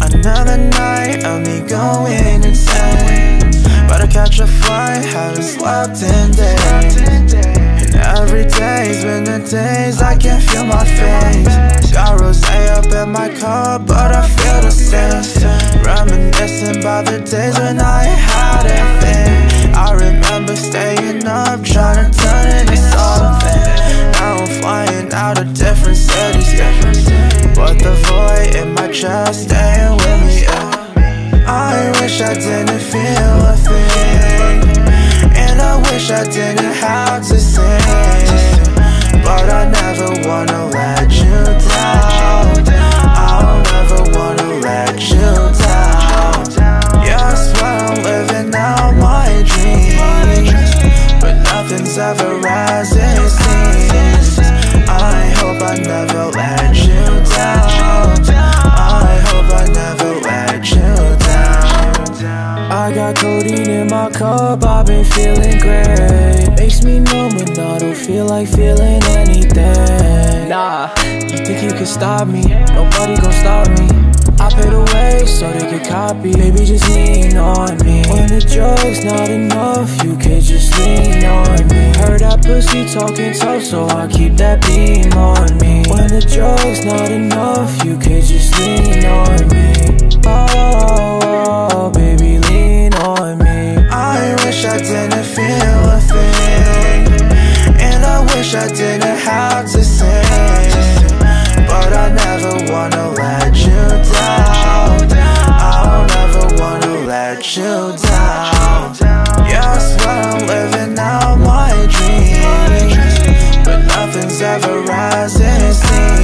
Another night of me going insane. But I catch a flight, haven't slept in days. And every day's been the days I can't feel my face. Got rose up in my cup, but I feel the same. Reminiscing about the days when I had everything. I remember staying up, trying cities, yeah. But the void in my chest staying with me, yeah. I wish I didn't feel a thing. And I wish I didn't have to sing But I never wanna let you down. I'll never wanna let you down. Yeah, I'm living out my dreams. But nothing's ever as it seems codeine in my cup, I've been feeling great. Makes me numb and I don't feel like feeling anything. Nah, you think you can stop me, nobody gon' stop me. I paid away so they could copy, baby just lean on me. When the joke's not enough, you could just lean on me. Heard that pussy talking tough, so I keep that beam on me. When the joke's not enough, you could just lean on me horizon, see.